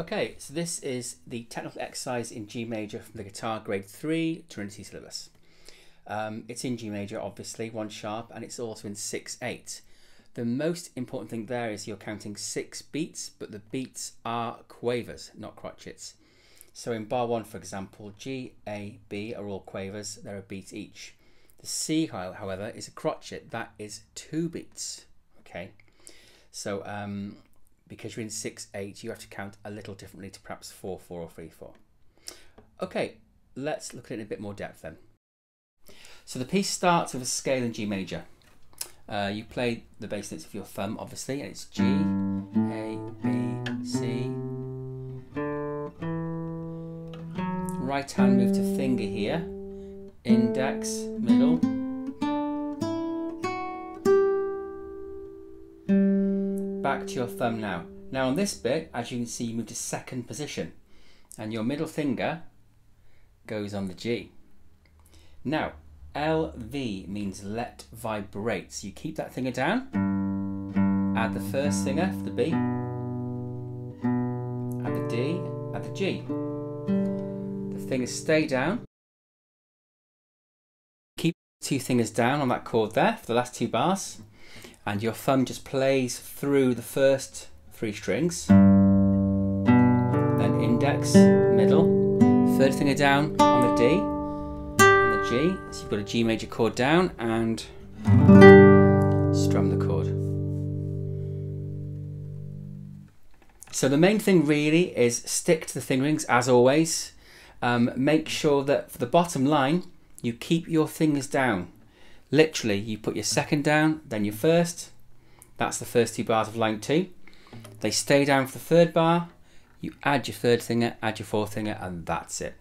Okay, so this is the technical exercise in G major from the guitar grade 3 Trinity syllabus. Um, it's in G major, obviously, one sharp, and it's also in 6 8. The most important thing there is you're counting six beats, but the beats are quavers, not crotchets. So in bar one, for example, G, A, B are all quavers, they're a beat each. The C, however, is a crotchet, that is two beats. Okay, so um, because you're in 6 8, you have to count a little differently to perhaps 4 4 or 3 4. Okay, let's look at it in a bit more depth then. So the piece starts with a scale in G major. Uh, you play the bass notes of your thumb, obviously, and it's G, A, B, C. Right hand move to finger here, index, middle. Back to your thumb now. Now on this bit, as you can see, you move to second position, and your middle finger goes on the G. Now, LV means let vibrate. So you keep that finger down, add the first finger for the B, add the D, add the G. The fingers stay down. Keep two fingers down on that chord there for the last two bars, and your thumb just plays through the first three strings, then index, middle, third finger down on the D, and the G, So you've got a G major chord down and strum the chord. So the main thing really is stick to the fingerings as always. Um, make sure that for the bottom line, you keep your fingers down. Literally, you put your second down, then your first. That's the first two bars of line two. They stay down for the third bar. You add your third finger, add your fourth finger, and that's it.